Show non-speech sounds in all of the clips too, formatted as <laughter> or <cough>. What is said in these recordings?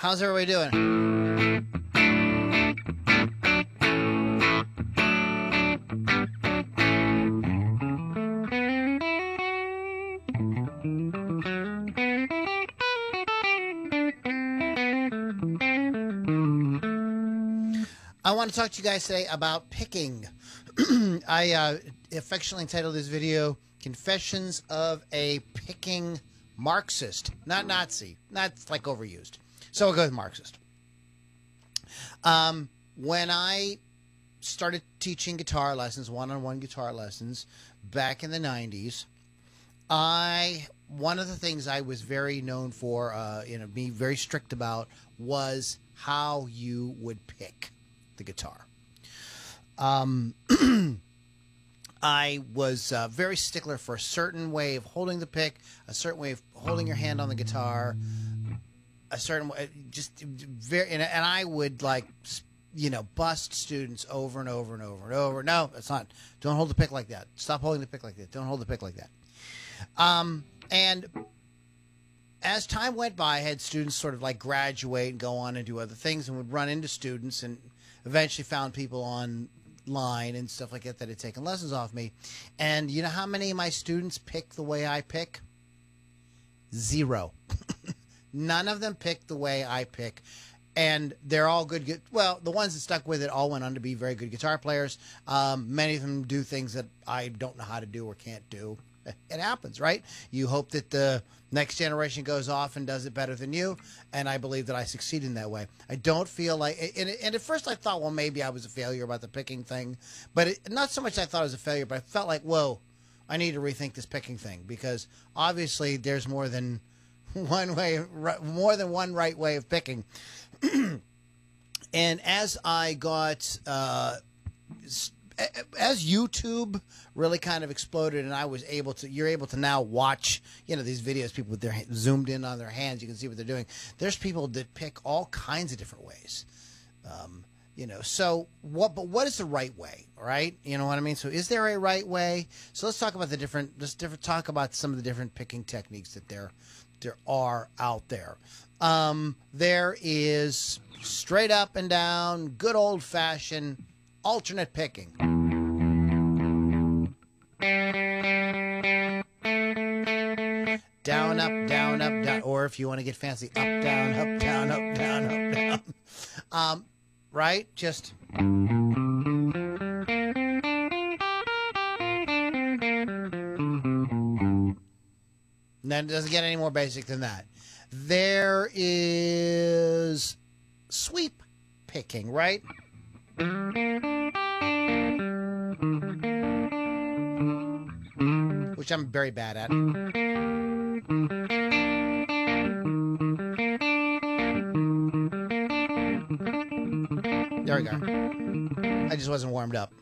How's everybody doing? I want to talk to you guys today about picking. <clears throat> I uh, affectionately entitled this video Confessions of a Picking Marxist. Not Nazi. Not like overused. So I'll go with Marxist. Um, when I started teaching guitar lessons, one on one guitar lessons, back in the 90s, I one of the things I was very known for, uh, you know, being very strict about was how you would pick the guitar. Um, <clears throat> I was uh, very stickler for a certain way of holding the pick, a certain way of holding your hand on the guitar, a certain way, just very, and, and I would like, you know, bust students over and over and over and over. No, it's not. Don't hold the pick like that. Stop holding the pick like that. Don't hold the pick like that. Um, and as time went by, I had students sort of like graduate and go on and do other things, and would run into students, and eventually found people online and stuff like that that had taken lessons off me. And you know how many of my students pick the way I pick? Zero. <laughs> None of them pick the way I pick. And they're all good, good. Well, the ones that stuck with it all went on to be very good guitar players. Um, many of them do things that I don't know how to do or can't do <laughs> it happens, right? You hope that the next generation goes off and does it better than you, and I believe that I succeed in that way. I don't feel like, and, and at first I thought, well, maybe I was a failure about the picking thing, but it, not so much I thought I was a failure, but I felt like, whoa, I need to rethink this picking thing because obviously there's more than <laughs> one way, more than one right way of picking. <clears throat> and as I got, uh, as YouTube really kind of exploded and I was able to you're able to now watch you know these videos people with their zoomed in on their hands you can see what they're doing. There's people that pick all kinds of different ways. Um, you know so what but what is the right way right? You know what I mean? So is there a right way? So let's talk about the different let's different talk about some of the different picking techniques that there there are out there um, there is straight up and down good old fashioned alternate picking. Down, up, down, up, down. Or if you want to get fancy, up, down, up, down, up, down, up, down. Um, right? Just. And then it doesn't get any more basic than that. There is sweep picking, right? Which I'm very bad at. There we go. I just wasn't warmed up.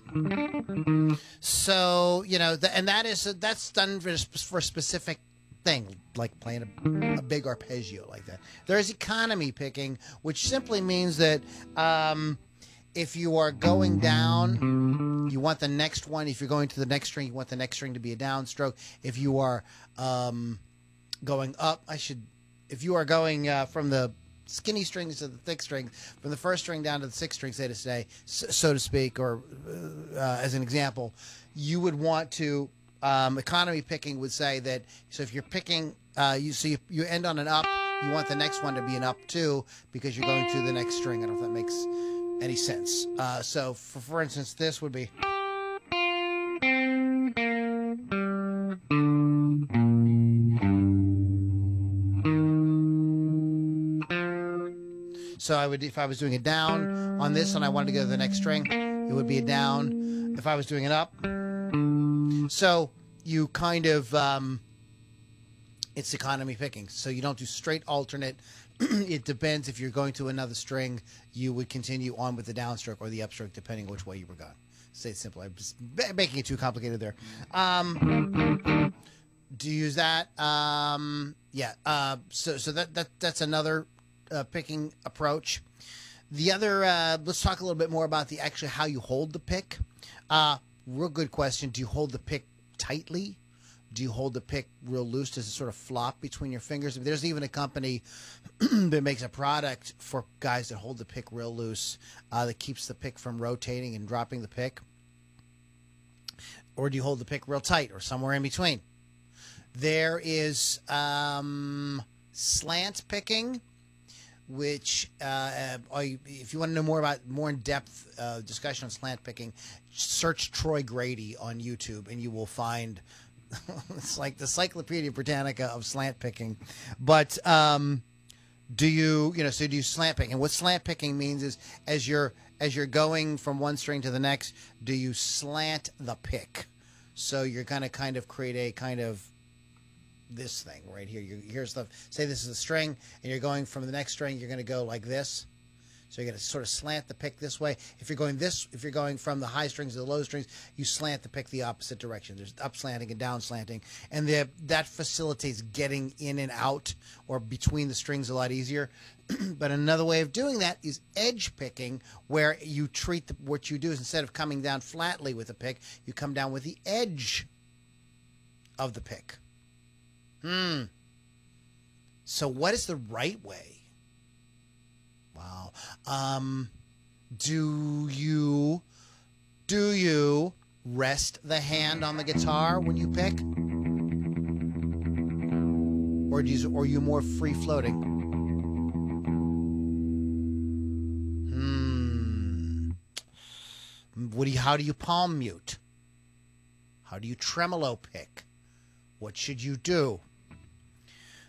So you know, the, and that is that's done for for specific thing, like playing a, a, big arpeggio like that. There's economy picking, which simply means that um, if you are going down, you want the next one. If you're going to the next string, you want the next string to be a downstroke. If you are um, going up, I should. If you are going uh, from the skinny strings to the thick string, from the first string down to the sixth string, say to say, so to speak, or uh, as an example, you would want to. Um, economy picking would say that. So if you're picking, uh, you see, so you, you end on an up. You want the next one to be an up too, because you're going to the next string. I don't know if that makes any sense. Uh, so, for, for instance, this would be. So I would, if I was doing a down on this and I wanted to go to the next string, it would be a down. If I was doing it up, so you kind of, um, it's economy picking. So you don't do straight alternate <clears throat> it depends if you're going to another string, you would continue on with the downstroke or the upstroke, depending which way you were going. Say it simple. I'm making it too complicated there. Um, do you use that? Um, yeah. Uh, so so that that that's another uh, picking approach. The other, uh, let's talk a little bit more about the actually how you hold the pick. Real good question. Do you hold the pick tightly? Do you hold the pick real loose? Does it sort of flop between your fingers? There's even a company <clears throat> that makes a product for guys that hold the pick real loose uh, that keeps the pick from rotating and dropping the pick. Or do you hold the pick real tight or somewhere in between? There is um, slant picking which uh, uh, if you want to know more about more in depth uh, discussion on slant picking, search Troy Grady on YouTube, and you will find <laughs> it's like the Encyclopedia Britannica of slant picking. But um, do you you know so do you slant pick? And what slant picking means is as you're as you're going from one string to the next, do you slant the pick? So you're going to kind of create a kind of this thing right here. You, here's the say this is a string, and you're going from the next string. You're going to go like this. So you're going to sort of slant the pick this way. If you're going this, if you're going from the high strings to the low strings, you slant the pick the opposite direction. There's up slanting and down slanting, and the, that facilitates getting in and out or between the strings a lot easier. <clears throat> but another way of doing that is edge picking, where you treat the, what you do is instead of coming down flatly with the pick, you come down with the edge of the pick. Hmm. So, what is the right way? Wow. Um, do you do you rest the hand on the guitar when you pick, or do you, or are you more free floating? Hmm. What do you, how do you palm mute? How do you tremolo pick? What should you do?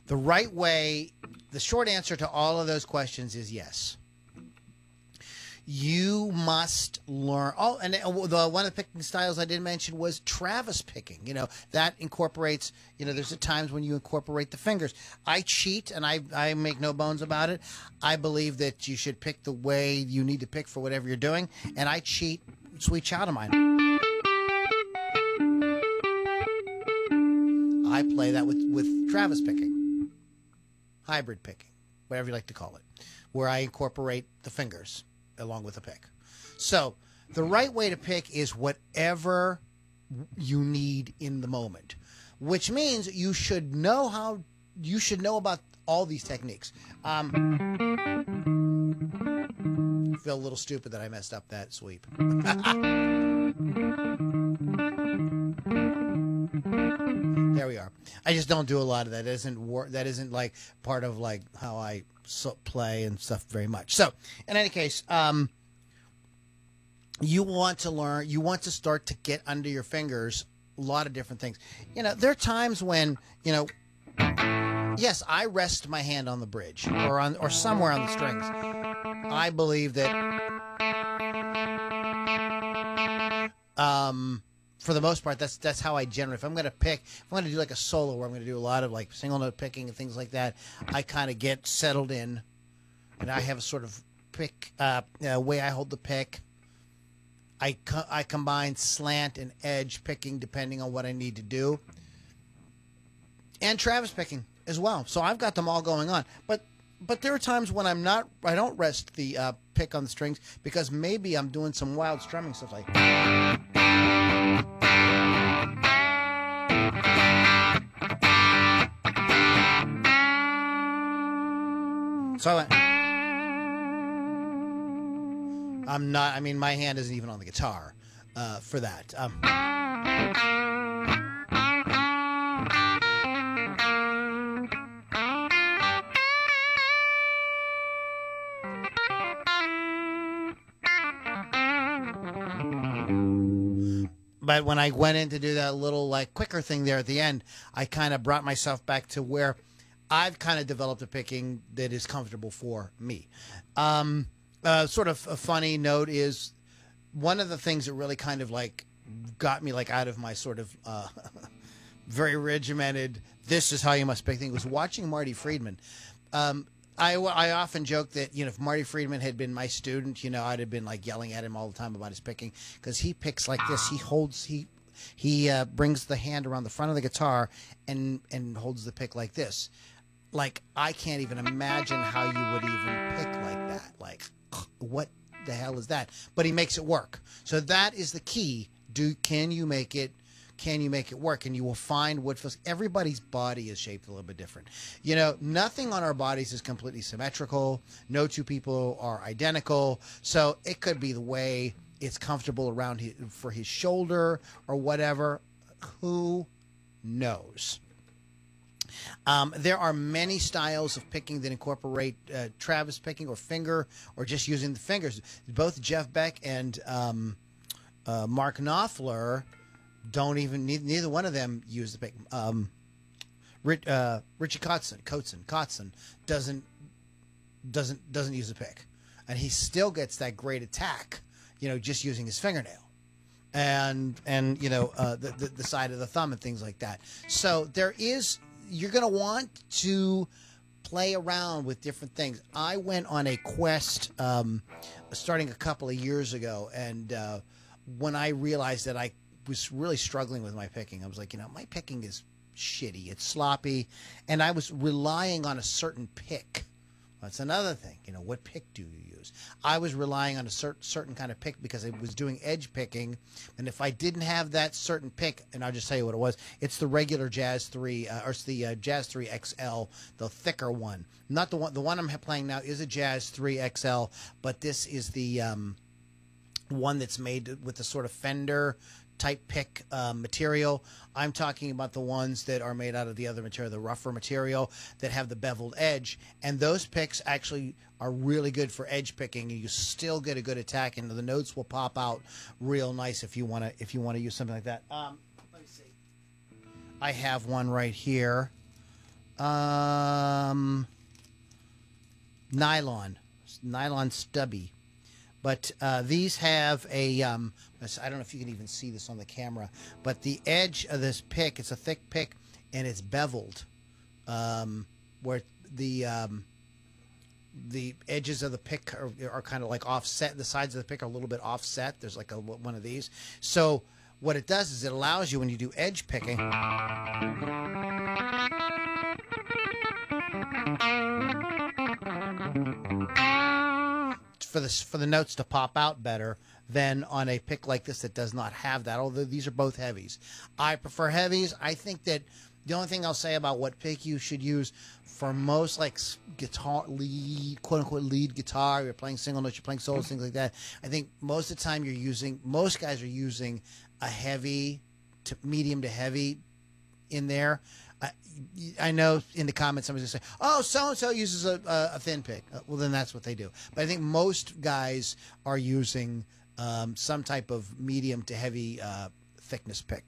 The right way, the short answer to all of those questions is yes. You must learn. Oh, and uh, the one of the picking styles I didn't mention was Travis picking. You know that incorporates. You know, there's the times when you incorporate the fingers. I cheat, and I I make no bones about it. I believe that you should pick the way you need to pick for whatever you're doing, and I cheat. Sweet child of mine. I play that with, with Travis picking, hybrid picking, whatever you like to call it, where I incorporate the fingers along with the pick. So the right way to pick is whatever you need in the moment, which means you should know how you should know about all these techniques. Um, feel a little stupid that I messed up that sweep. <laughs> I just don't do a lot of that. That isn't that isn't like part of like how I so play and stuff very much. So, in any case, um, you want to learn. You want to start to get under your fingers a lot of different things. You know, there are times when you know. Yes, I rest my hand on the bridge or on or somewhere on the strings. I believe that um for the most part, that's that's how I generate. If I'm going to pick, if I'm going to do like a solo where I'm going to do a lot of like single note picking and things like that, I kind of get settled in, and I have a sort of pick uh, uh, way I hold the pick. I co- I combine slant and edge picking depending on what I need to do, and Travis picking as well. So I've got them all going on, but. But there are times when I'm not, I don't rest the uh, pick on the strings because maybe I'm doing some wild strumming stuff like. So I went. I'm not. I mean, my hand isn't even on the guitar uh, for that. Um, but when I went in to do that little like quicker thing there at the end, I kind of brought myself back to where I've kind of developed a picking that is comfortable for me. Um, uh, sort of a funny note is one of the things that really kind of like got me like out of my sort of uh, <laughs> very regimented this is how you must pick thing was watching Marty Friedman. Um, I, I often joke that you know if Marty Friedman had been my student, you know I'd have been like yelling at him all the time about his picking because he picks like this. He holds he he uh, brings the hand around the front of the guitar and and holds the pick like this like I can't even imagine how you would even pick like that. Like <clears throat> what the hell is that? But he makes it work. So that is the key. Do can you make it can you make it work? And you will find what feels. Everybody's body is shaped a little bit different. You know, nothing on our bodies is completely symmetrical. No two people are identical. So it could be the way it's comfortable around his, for his shoulder or whatever. Who knows? Um, there are many styles of picking that incorporate uh, Travis picking or finger or just using the fingers. Both Jeff Beck and um, uh, Mark Knopfler don't even neither one of them use the pick. Um, Rich, uh, Richie Kotzen, Kotzen, Kotzen doesn't doesn't doesn't use a pick, and he still gets that great attack. You know, just using his fingernail and and you know uh, the, the, the side of the thumb and things like that. So there is you're going to want to play around with different things. I went on a quest um, starting a couple of years ago, and uh, when I realized that I was really struggling with my picking, I was like, you know, my picking is shitty, it's sloppy, and I was relying on a certain pick that's another thing. You know, what pick do you use? I was relying on a certain certain kind of pick because I was doing edge picking, and if I didn't have that certain pick, and I'll just tell you what it was, it's the regular Jazz Three, uh, or it's the uh, Jazz Three XL, the thicker one. Not the one. The one I'm playing now is a Jazz Three XL, but this is the um, one that's made with the sort of fender type pick uh, material. I'm talking about the ones that are made out of the other material, the rougher material that have the beveled edge. And those picks actually are really good for edge picking. You still get a good attack, and the notes will pop out real nice if you want to if you want to use something like that. Um, let me see. I have one right here. Um, nylon, nylon stubby. But uh, these have a um, I don't know if you can even see this on the camera, but the edge of this pick, it's a thick pick, and it's beveled, um, where the um, the edges of the pick are, are kind of like offset. The sides of the pick are a little bit offset. There's like a one of these. So what it does is it allows you when you do edge picking. For the for the notes to pop out better, than on a pick like this that does not have that, although these are both heavies. I prefer heavies. I think that the only thing I'll say about what pick you should use for most like guitar lead, quote unquote lead guitar, you're playing single notes, you're playing solos, things like that. I think most of the time you're using, most guys are using a heavy to medium to heavy in there. I, know in the comments somebody's gonna say, "Oh, so and so uses a, a, a thin pick." Uh, well, then that's what they do. But I think most guys are using um, some type of medium to heavy uh, thickness pick.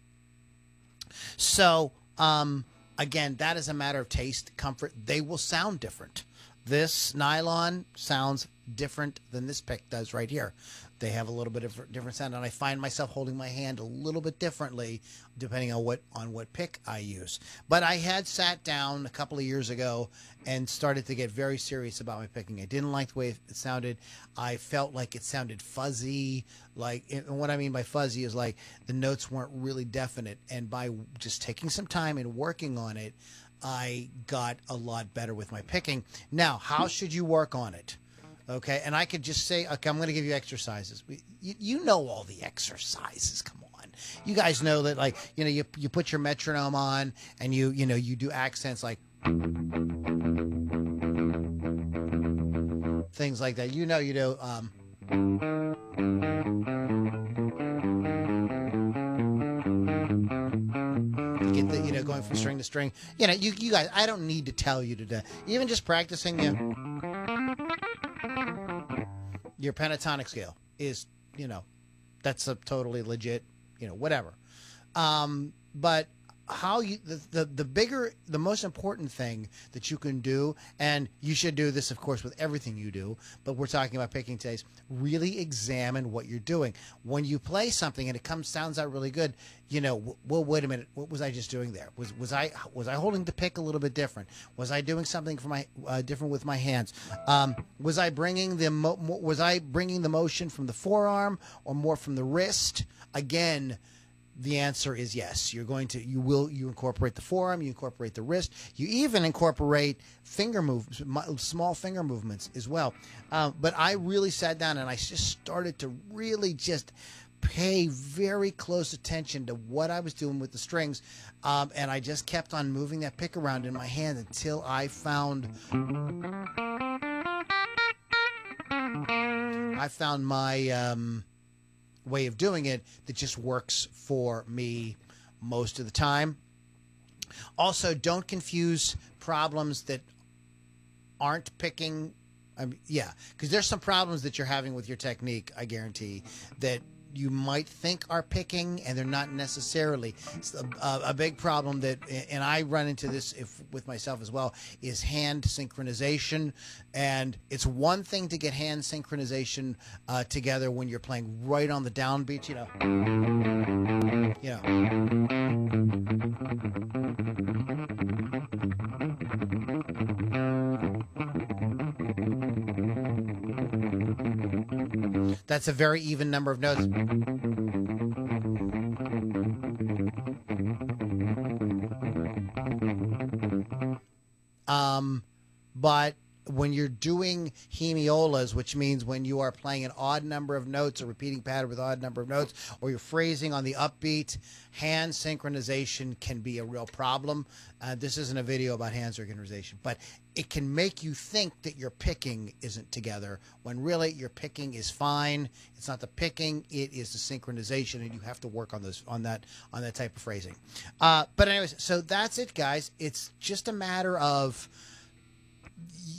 So, um, again, that is a matter of taste, comfort. They will sound different. This nylon sounds different than this pick does right here they have a little bit of different sound, and I find myself holding my hand a little bit differently depending on what on what pick I use. But I had sat down a couple of years ago and started to get very serious about my picking. I didn't like the way it sounded. I felt like it sounded fuzzy. Like, and what I mean by fuzzy is like the notes weren't really definite. And by just taking some time and working on it, I got a lot better with my picking. Now, how should you work on it? Okay, and I could just say, okay, I'm going to give you exercises. You, you know all the exercises. Come on, you guys know that, like, you know, you you put your metronome on, and you you know you do accents like things like that. You know, you know. Um, get the you know going from string to string. You know, you you guys. I don't need to tell you to do. Even just practicing, you your pentatonic scale is, you know, that's a totally legit, you know, whatever. Um, but how you the, the the bigger the most important thing that you can do and you should do this of course with everything you do but we're talking about picking taste really examine what you're doing. When you play something and it comes sounds out really good you know well wait a minute what was i just doing there? Was was i was i holding the pick a little bit different? Was i doing something for my uh, different with my hands? Um, was i bringing the was i bringing the motion from the forearm or more from the wrist? Again the answer is yes. You're going to, you will, you incorporate the forearm, you incorporate the wrist, you even incorporate finger moves, small finger movements as well. Uh, but I really sat down and I just started to really just pay very close attention to what I was doing with the strings. Um, and I just kept on moving that pick around in my hand until I found. I found my um, way of doing it that just works for me most of the time. Also, don't confuse problems that aren't picking. Yeah, because there's some problems that you're having with your technique. I guarantee that you might think are picking and they're not necessarily. A, a, big problem that and i run into this if, with myself as well is hand synchronization. And it's one thing to get hand synchronization uh, together when you're playing right on the downbeat you know. You know that's a very even number of notes. Um, but when you're doing hemiolas, which means when you are playing an odd number of notes, a repeating pattern with odd number of notes, or you're phrasing on the upbeat, hand synchronization can be a real problem. Uh, this isn't a video about hand synchronization, but it can make you think that your picking isn't together when really your picking is fine. It's not the picking; it is the synchronization, and you have to work on this on that on that type of phrasing. Uh, but anyways, so that's it, guys. It's just a matter of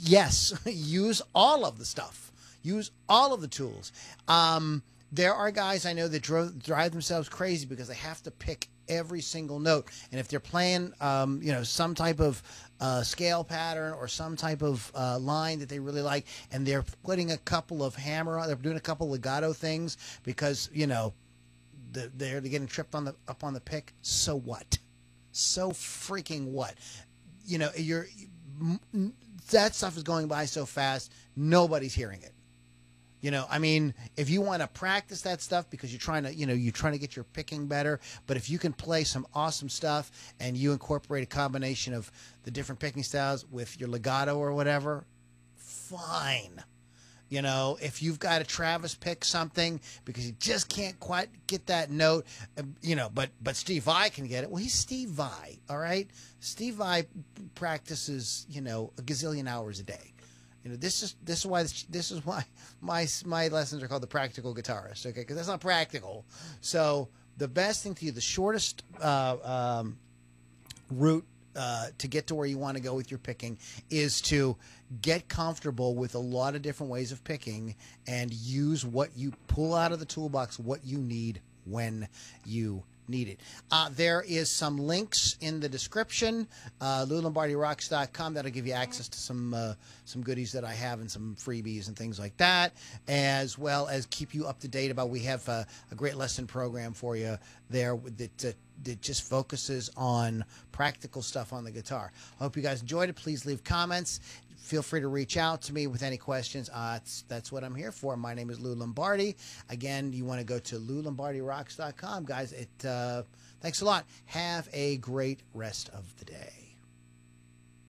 yes, <laughs> use all of the stuff. Use all of the tools. Um, there are guys I know that drive, drive themselves crazy because they have to pick every single note. And if they're playing, um, you know, some type of uh, scale pattern or some type of uh, line that they really like, and they're putting a couple of hammer on, they're doing a couple legato things because you know they're, they're getting tripped on the up on the pick. So what? So freaking what? You know, you're that stuff is going by so fast, nobody's hearing it. You know, I mean, if you want to practice that stuff because you're trying to, you know, you're trying to get your picking better, but if you can play some awesome stuff and you incorporate a combination of the different picking styles with your legato or whatever, fine. You know, if you've got a Travis pick something because he just can't quite get that note, um, you know, but but Steve Vai can get it. Well, he's Steve Vai, all right. Steve Vai practices, you know, a gazillion hours a day. You know, this is this is why this, is why my my lessons are called the practical guitarist. Okay, because that's not practical. So the best thing to do, the shortest uh, um, route uh, to get to where you want to go with your picking is to get comfortable with a lot of different ways of picking and use what you pull out of the toolbox, what you need when you needed. Uh, there is some links in the description, uh, LouLombardiRocks.com. That'll give you access to some uh, some goodies that I have and some freebies and things like that, as well as keep you up to date about. We have a, a great lesson program for you there that. Uh, that just focuses on practical stuff on the guitar. I hope you guys enjoyed it. Please leave comments feel free to reach out to me with any questions. Uh, that's, what I'm here for. My name is Lou Lombardi. Again, you want to go to loulombardirocks.com, guys. It, uh, thanks a lot. Have a great rest of the day.